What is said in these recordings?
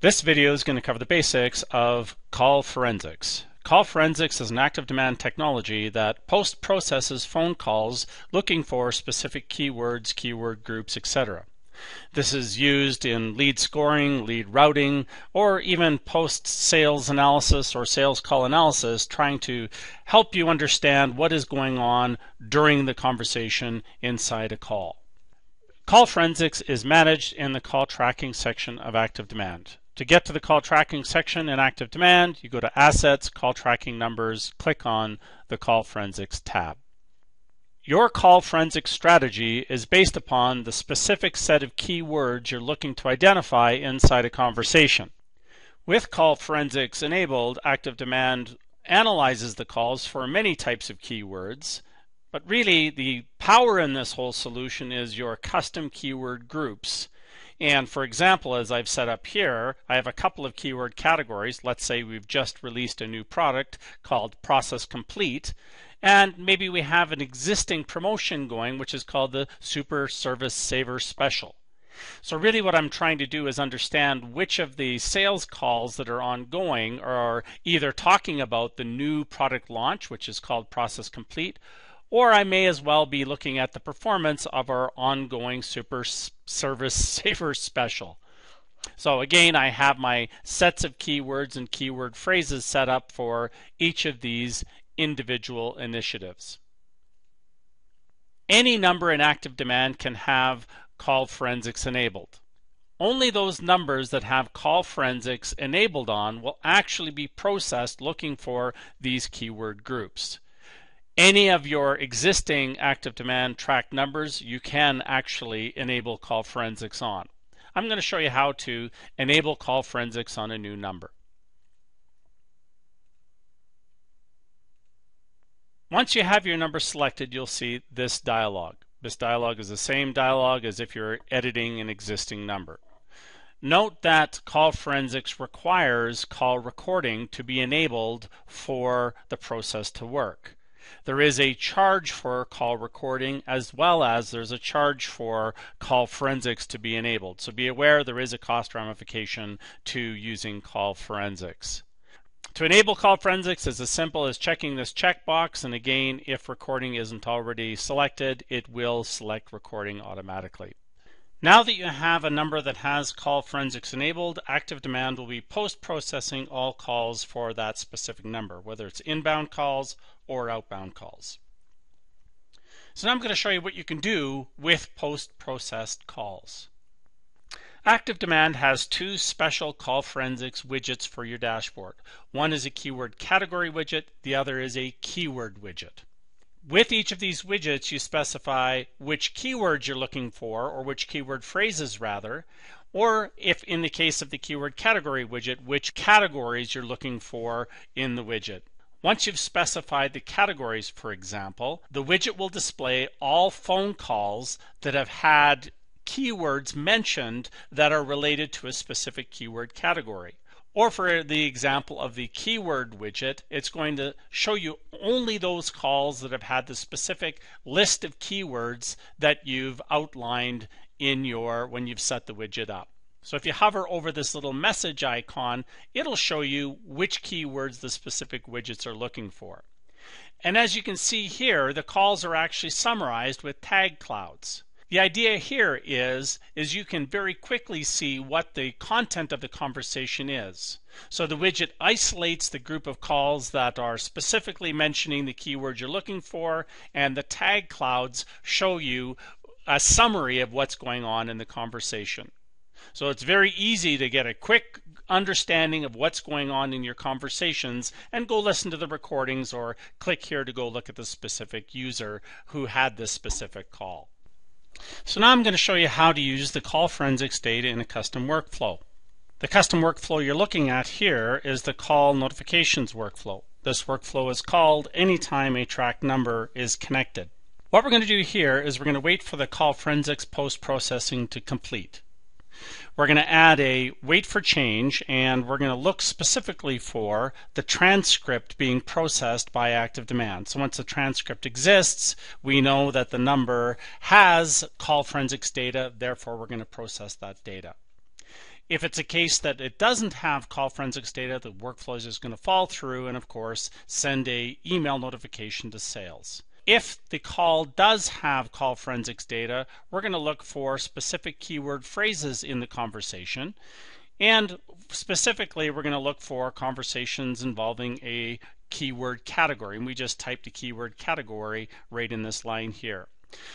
This video is going to cover the basics of call forensics. Call forensics is an active demand technology that post-processes phone calls looking for specific keywords, keyword groups, etc. This is used in lead scoring, lead routing, or even post-sales analysis or sales call analysis, trying to help you understand what is going on during the conversation inside a call. Call forensics is managed in the call tracking section of Active Demand. To get to the call tracking section in Active Demand, you go to Assets, Call Tracking Numbers, click on the Call Forensics tab. Your call forensics strategy is based upon the specific set of keywords you're looking to identify inside a conversation. With call forensics enabled, Active Demand analyzes the calls for many types of keywords, but really the power in this whole solution is your custom keyword groups. And for example, as I've set up here, I have a couple of keyword categories. Let's say we've just released a new product called Process Complete. And maybe we have an existing promotion going, which is called the Super Service Saver Special. So really what I'm trying to do is understand which of the sales calls that are ongoing are either talking about the new product launch, which is called Process Complete, or I may as well be looking at the performance of our ongoing Super Service Saver Special. So again, I have my sets of keywords and keyword phrases set up for each of these individual initiatives. Any number in active demand can have call forensics enabled. Only those numbers that have call forensics enabled on will actually be processed looking for these keyword groups. Any of your existing active demand track numbers, you can actually enable call forensics on. I'm going to show you how to enable call forensics on a new number. Once you have your number selected, you'll see this dialog. This dialog is the same dialog as if you're editing an existing number. Note that call forensics requires call recording to be enabled for the process to work. There is a charge for call recording as well as there's a charge for call forensics to be enabled. So be aware there is a cost ramification to using call forensics. To enable call forensics is as simple as checking this checkbox and again if recording isn't already selected it will select recording automatically. Now that you have a number that has call forensics enabled, Active Demand will be post-processing all calls for that specific number, whether it's inbound calls or outbound calls. So now I'm going to show you what you can do with post-processed calls. Active Demand has two special call forensics widgets for your dashboard. One is a keyword category widget, the other is a keyword widget. With each of these widgets, you specify which keywords you're looking for, or which keyword phrases rather, or if in the case of the keyword category widget, which categories you're looking for in the widget. Once you've specified the categories, for example, the widget will display all phone calls that have had keywords mentioned that are related to a specific keyword category. Or for the example of the keyword widget, it's going to show you only those calls that have had the specific list of keywords that you've outlined in your when you've set the widget up. So if you hover over this little message icon, it'll show you which keywords the specific widgets are looking for. And as you can see here, the calls are actually summarized with tag clouds. The idea here is, is you can very quickly see what the content of the conversation is. So the widget isolates the group of calls that are specifically mentioning the keyword you're looking for, and the tag clouds show you a summary of what's going on in the conversation. So it's very easy to get a quick understanding of what's going on in your conversations and go listen to the recordings or click here to go look at the specific user who had this specific call. So now I'm going to show you how to use the call forensics data in a custom workflow. The custom workflow you're looking at here is the call notifications workflow. This workflow is called anytime a track number is connected. What we're going to do here is we're going to wait for the call forensics post processing to complete. We're going to add a wait for change and we're going to look specifically for the transcript being processed by active demand. So once the transcript exists, we know that the number has call forensics data, therefore we're going to process that data. If it's a case that it doesn't have call forensics data, the workflow is going to fall through and of course send a email notification to sales. If the call does have call forensics data, we're going to look for specific keyword phrases in the conversation. And specifically, we're going to look for conversations involving a keyword category. And we just typed a keyword category right in this line here.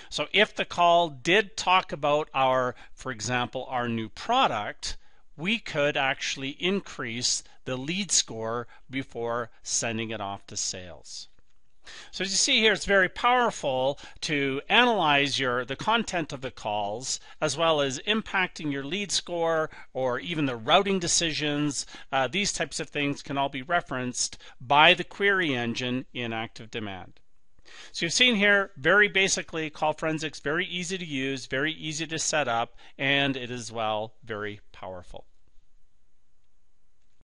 So if the call did talk about our, for example, our new product, we could actually increase the lead score before sending it off to sales. So as you see here, it's very powerful to analyze your the content of the calls as well as impacting your lead score or even the routing decisions. Uh, these types of things can all be referenced by the query engine in Active Demand. So you've seen here, very basically, call forensics, very easy to use, very easy to set up, and it is well very powerful.